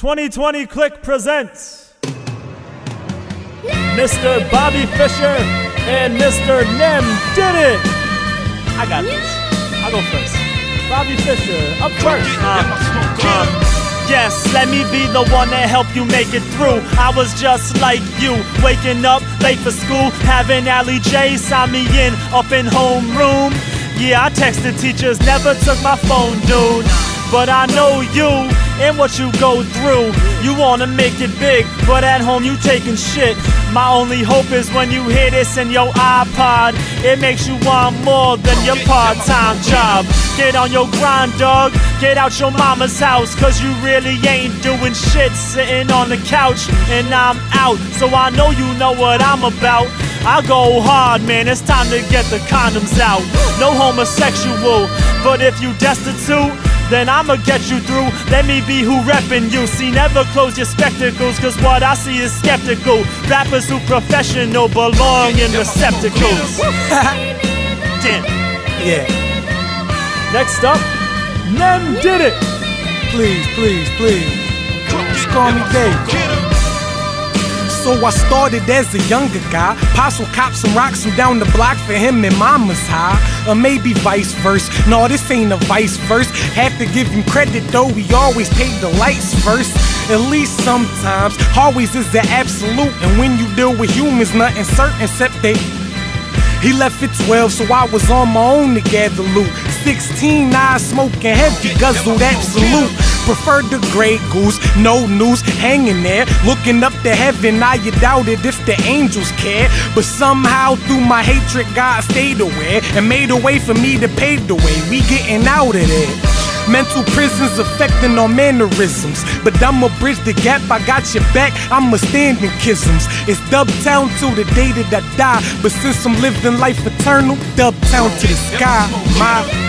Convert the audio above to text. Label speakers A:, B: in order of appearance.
A: 2020 Click presents Mr. Bobby Fischer and Mr. Nem did it. I got this. I'll go first. Bobby Fischer, up first.
B: Uh, uh, yes, let me be the one that help you make it through. I was just like you, waking up late for school, having Allie J sign me in up in homeroom. Yeah, I texted teachers, never took my phone, dude. But I know you and what you go through. You wanna make it big, but at home you taking shit. My only hope is when you hear this in your iPod, it makes you want more than your part time job. Get on your grind, dog. Get out your mama's house, cause you really ain't doing shit sitting on the couch. And I'm out, so I know you know what I'm about. I go hard, man, it's time to get the condoms out. No homosexual, but if you destitute, then I'ma get you through. Let me be who reppin' you. See, never close your spectacles, cause what I see is skeptical. Rappers who professional belong in receptacles. Damn.
C: Yeah,
A: Next up, Nem did it.
C: please, please, please. Just call me Dave. So I started as a younger guy. Pops will cop some rocks from down the block for him and mama's high. Or maybe vice versa. No, this ain't a vice versa. Have to give him credit though, we always paid the lights first. At least sometimes. Always is the absolute. And when you deal with humans, nothing certain except they he left at 12, so I was on my own to gather loot. 16, I smoking heavy, guzzled Absolut. Preferred the Grey Goose, no news, hanging there. Looking up to heaven, I doubted if the angels cared. But somehow, through my hatred, God stayed aware and made a way for me to pave the way. We getting out of there. Mental prisons affecting our mannerisms. But I'ma bridge the gap, I got your back, I'ma stand in kisms. It's Dubtown till the day that I die. But since I'm living life eternal, Dubtown to the sky. My